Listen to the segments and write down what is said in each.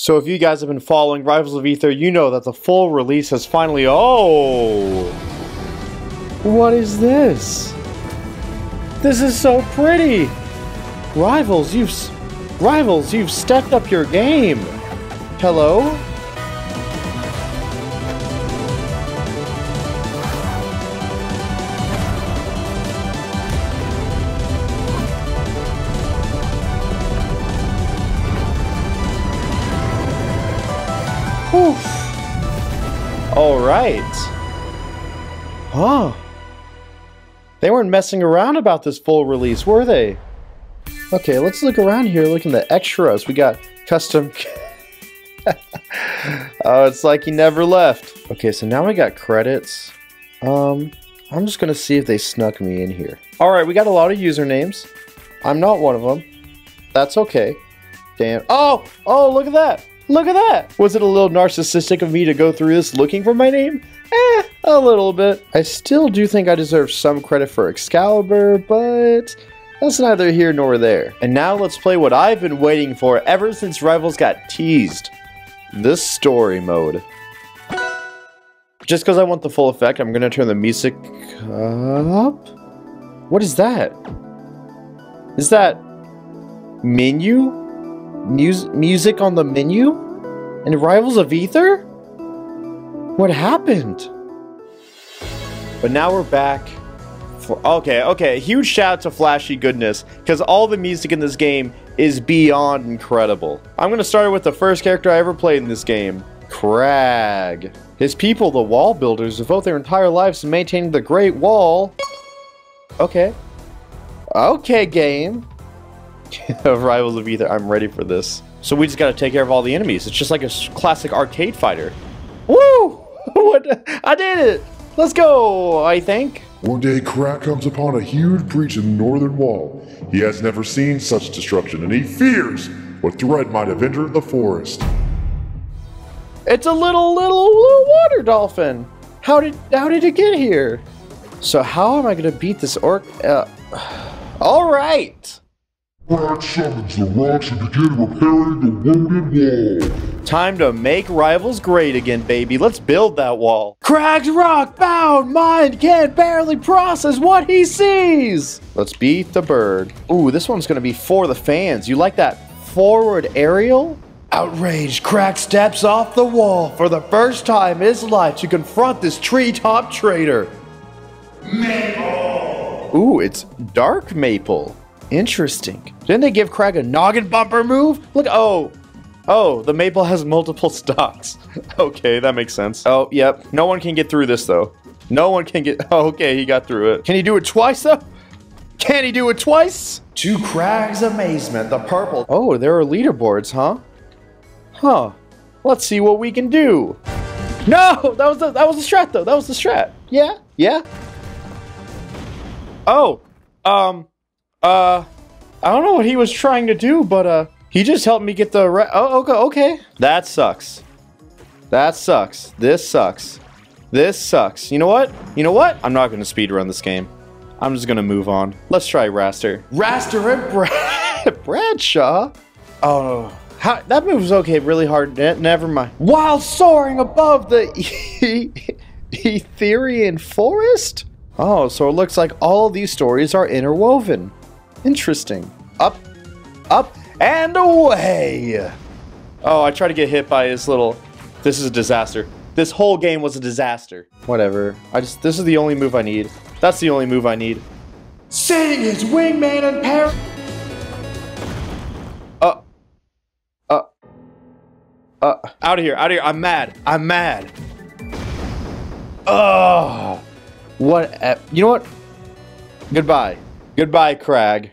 So if you guys have been following Rivals of Aether, you know that the full release has finally... Oh! What is this? This is so pretty! Rivals, you've... Rivals, you've stepped up your game! Hello? Alright. Oh. They weren't messing around about this full release, were they? Okay, let's look around here, look in the extras. We got custom... oh, it's like he never left. Okay, so now we got credits. Um, I'm just gonna see if they snuck me in here. Alright, we got a lot of usernames. I'm not one of them. That's okay. Damn. Oh! Oh, look at that! Look at that! Was it a little narcissistic of me to go through this looking for my name? Eh, a little bit. I still do think I deserve some credit for Excalibur, but that's neither here nor there. And now let's play what I've been waiting for ever since Rivals got teased. This story mode. Just because I want the full effect, I'm going to turn the music up. What is that? Is that menu? Mus music on the menu? And Rivals of Aether? What happened? But now we're back for- Okay, okay, huge shout out to Flashy Goodness, because all the music in this game is beyond incredible. I'm gonna start with the first character I ever played in this game, Kragg. His people, the Wall Builders, devote their entire lives to maintaining the Great Wall. Okay. Okay, game. of Rivals of Aether. I'm ready for this. So we just gotta take care of all the enemies. It's just like a classic arcade fighter. Woo! what? I did it! Let's go, I think. One day, Kragg comes upon a huge breach in the northern wall. He has never seen such destruction, and he fears what threat might have entered the forest. It's a little, little, little water dolphin. How did, how did it get here? So how am I gonna beat this orc? Uh, all right. Kragg summons the rocks and begin repairing the wounded wall. Time to make rivals great again, baby. Let's build that wall. Kragg's rock bound mind can't barely process what he sees. Let's beat the bird. Ooh, this one's gonna be for the fans. You like that forward aerial? Outraged, Kragg steps off the wall for the first time in his life to confront this treetop traitor. Maypul! Ooh, it's dark maple. Interesting. Didn't they give Kragg a noggin bumper move? Look, oh. Oh, the maple has multiple stocks. okay, that makes sense. Oh, yep. No one can get through this, though. No one can get... Oh, okay, he got through it. Can he do it twice, though? Can he do it twice? To Kragg's amazement, the purple... Oh, there are leaderboards, huh? Huh. Let's see what we can do. No! That was the, that was the strat, though. That was the strat. Yeah? Yeah? Oh. Um... Uh, I don't know what he was trying to do, but uh, he just helped me get the oh, okay, okay. That sucks. That sucks. This sucks. This sucks. You know what? You know what? I'm not going to speed run this game. I'm just going to move on. Let's try Wrastor. Wrastor and Brad Bradshaw? Oh, how, that move was okay, really hard. Ne never mind. While soaring above the Aetherian forest? Oh, so it looks like all these stories are interwoven. Interesting. Up, up, and away! Oh, I tried to get hit by his little... This is a disaster. This whole game was a disaster. Whatever. I just... This is the only move I need. That's the only move I need. Sing his wingman and par... Uh... Uh... Uh... Out of here, out of here. I'm mad. I'm mad. Ugh. What... You know what? Goodbye. Goodbye, Kragg.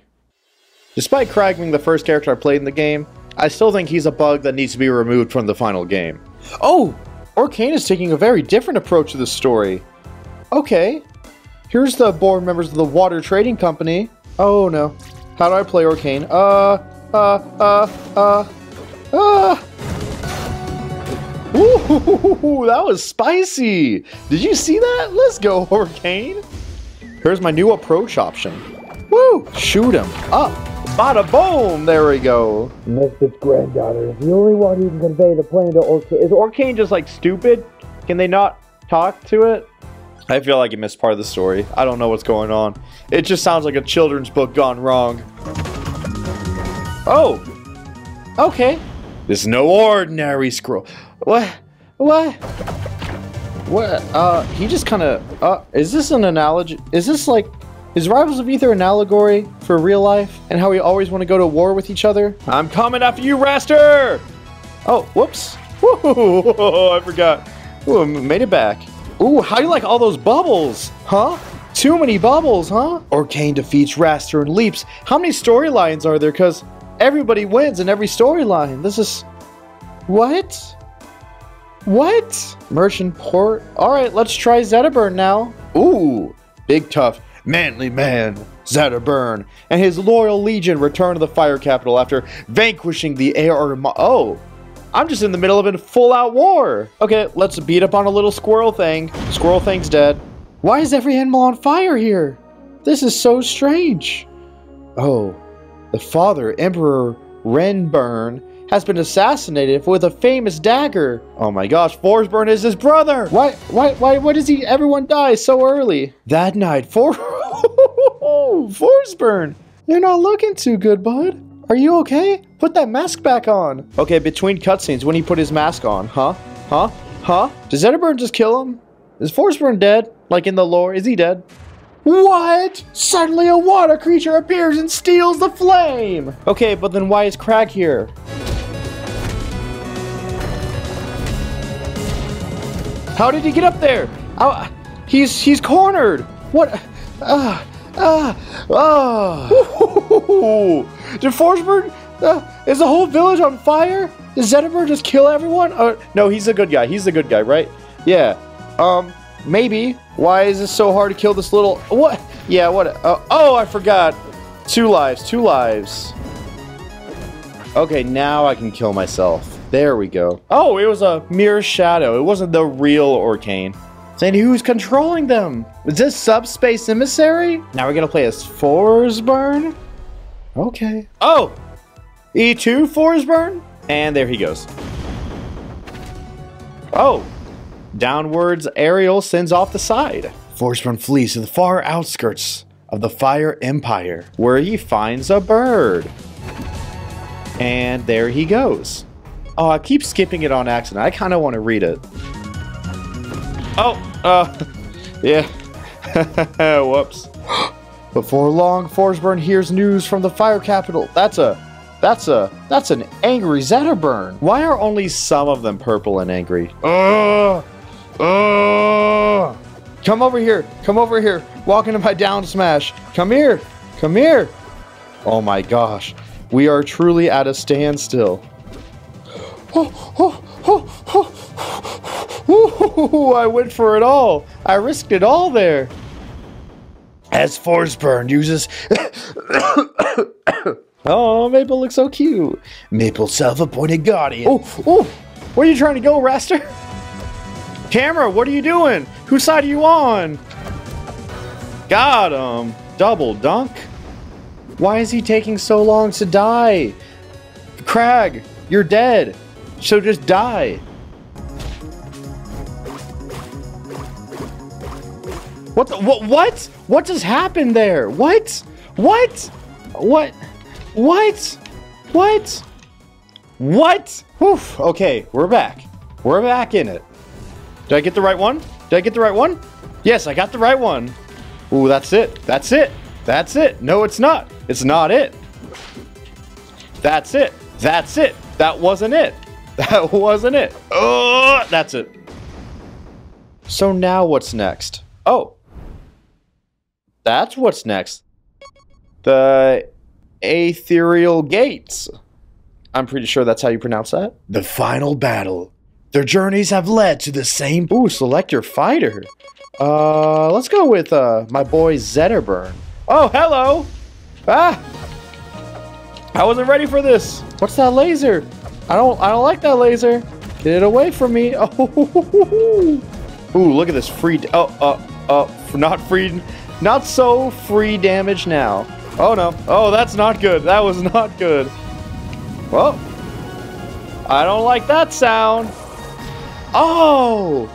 Despite Kragg being the first character I played in the game, I still think he's a bug that needs to be removed from the final game. Oh! Orcane is taking a very different approach to the story. Okay. Here's the board members of the Water Trading Company. Oh no. How do I play Orcane? Uh, uh, uh, uh, uh. Ooh, that was spicy! Did you see that? Let's go, Orcane! Here's my new approach option. Woo! Shoot him. Up. Bada boom! There we go. Misfit's granddaughter is the only one who can convey the plane to Orcane. Is Orcane just like stupid? Can they not talk to it? I feel like it missed part of the story. I don't know what's going on. It just sounds like a children's book gone wrong. Oh! Okay. This is no ordinary scroll. What? What? What? Uh, he just kind of. Uh, is this an analogy? Is this like. Is Rivals of Aether an allegory for real life and how we always want to go to war with each other? I'm coming after you, Wrastor! Oh, whoops. Whoa, I forgot. Ooh, made it back. Ooh, how do you like all those bubbles? Huh? Too many bubbles, huh? Orcane defeats Wrastor and leaps. How many storylines are there? Because everybody wins in every storyline. This is... What? What? Merchant Port? Alright, let's try Zetterburn now. Ooh, big tough, manly man, Zetterburn, and his loyal legion return to the Fire Capital after vanquishing the AR... Oh, I'm just in the middle of a full-out war. Okay, let's beat up on a little squirrel thing. Squirrel thing's dead. Why is every animal on fire here? This is so strange. Oh, the father, Emperor Renburn, has been assassinated with a famous dagger. Oh my gosh, Forsburn is his brother. Why, why, why, why does he, everyone die so early? That night, For, Forsburn, you're not looking too good, bud. Are you okay? Put that mask back on. Okay, between cutscenes, when he put his mask on, huh? Huh? Huh? Does Zetterburn just kill him? Is Forsburn dead? Like in the lore, is he dead? What? Suddenly a water creature appears and steals the flame! Okay, but then why is Kragg here? How did he get up there? Oh, he's he's cornered. What? Ah, ah, ah. Did Forsburn? Uh, is the whole village on fire? Did Zetterburn just kill everyone? Uh, no, he's a good guy. He's a good guy, right? Yeah. Um, maybe. Why is this so hard to kill this little... What? Yeah, what? Uh, oh, I forgot. Two lives, two lives. Okay, now I can kill myself. There we go. Oh, it was a mere shadow. It wasn't the real Orcane. Then who's controlling them? Is this Subspace Emissary? Now we're gonna play as Forsburn? Okay. Oh! E2 Forsburn? And there he goes. Oh! Downwards, aerial sends off the side. Forsburn flees to the far outskirts of the Fire Empire, where he finds a bird. And there he goes. Oh, I keep skipping it on accident. I kind of want to read it. Oh, uh, yeah. Whoops. Before long, Forsburn hears news from the fire capital. That's a, that's a, that's an angry Zetterburn. Why are only some of them purple and angry? Uh, uh. Come over here. Come over here. Walk into my down smash. Come here. Come here. Oh my gosh. We are truly at a standstill. Oh, oh, oh, oh. Ooh, I went for it all. I risked it all there. As Forsburn uses. oh, Maypul looks so cute. Maypul self-appointed guardian. Oh, oh, where are you trying to go, Wrastor? Camera, what are you doing? Whose side are you on? Got him. Double dunk. Why is he taking so long to die? Kragg, you're dead. So just die. What the, what, what? What just happened there? What? What? What? What? What? What? Oof. Okay, we're back. We're back in it. Did I get the right one? Did I get the right one? Yes, I got the right one. Ooh, that's it. That's it. That's it. No, it's not. It's not it. That's it. That's it. That wasn't it. That wasn't it. Oh, that's it. So now what's next? Oh. That's what's next. The Aethereal Gates. I'm pretty sure that's how you pronounce that. The final battle. Their journeys have led to the same... Ooh, select your fighter. Uh, let's go with uh, my boy Zetterburn. Oh, hello! Ah! I wasn't ready for this. What's that laser? I don't I don't like that laser. Get it away from me. Oh, Ooh, look at this free. Oh, uh, uh, not free. Not so free damage now. Oh no. Oh, that's not good. That was not good. Well, I don't like that sound. Oh!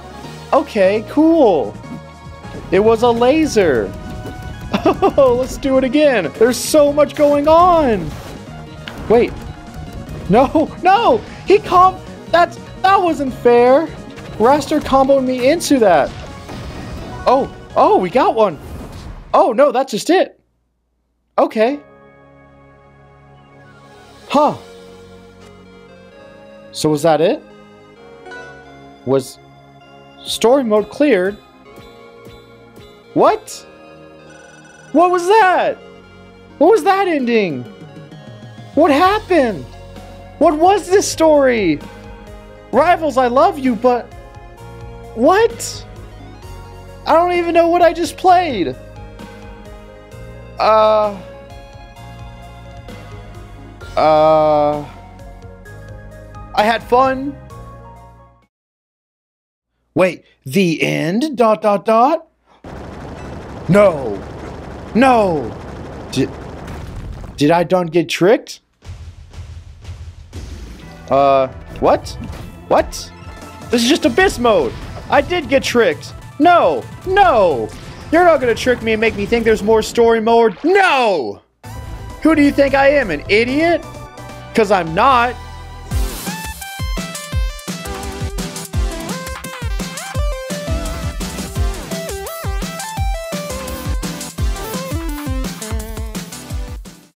Okay, cool. It was a laser. Oh, let's do it again. There's so much going on. Wait. No, no! He comp- That's- That wasn't fair. Wrastor comboed me into that. Oh, oh, we got one. Oh, no, that's just it. Okay. Huh. So was that it? Was story mode cleared? What? What was that? What was that ending? What happened? What was this story? Rivals, I love you, but what? I don't even know what I just played. Uh uh I had fun. Wait, the end? Dot dot dot? No. No. Did Did I done get tricked? Uh, what? What? This is just abyss mode. I did get tricked. No. No. You're not gonna trick me and make me think there's more story mode. No. Who do you think I am, an idiot? Cuz I'm not.